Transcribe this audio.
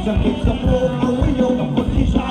Sakit sepuluh, yuk kepercisaan